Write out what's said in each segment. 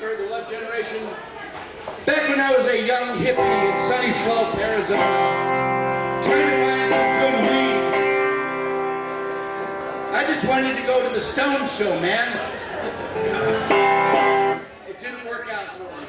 transferred to what generation? Back when I was a young hippie in sunny Salt, Arizona, trying to find some good weed, I just wanted to go to the Stone Show, man. It didn't work out for me.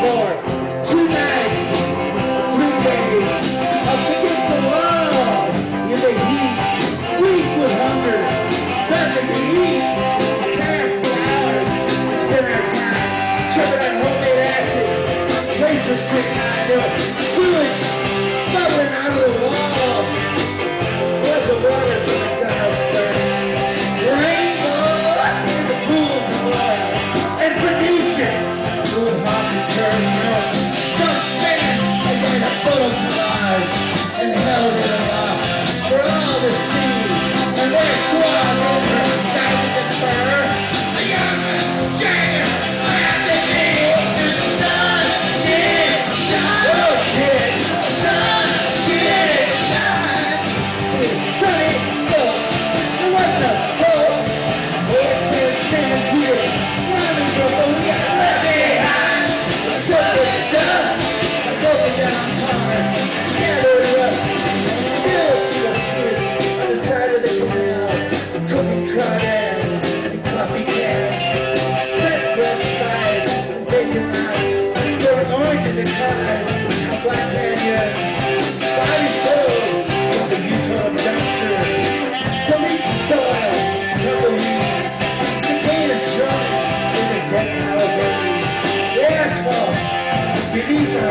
Lord.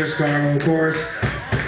Chris Carmel, of course.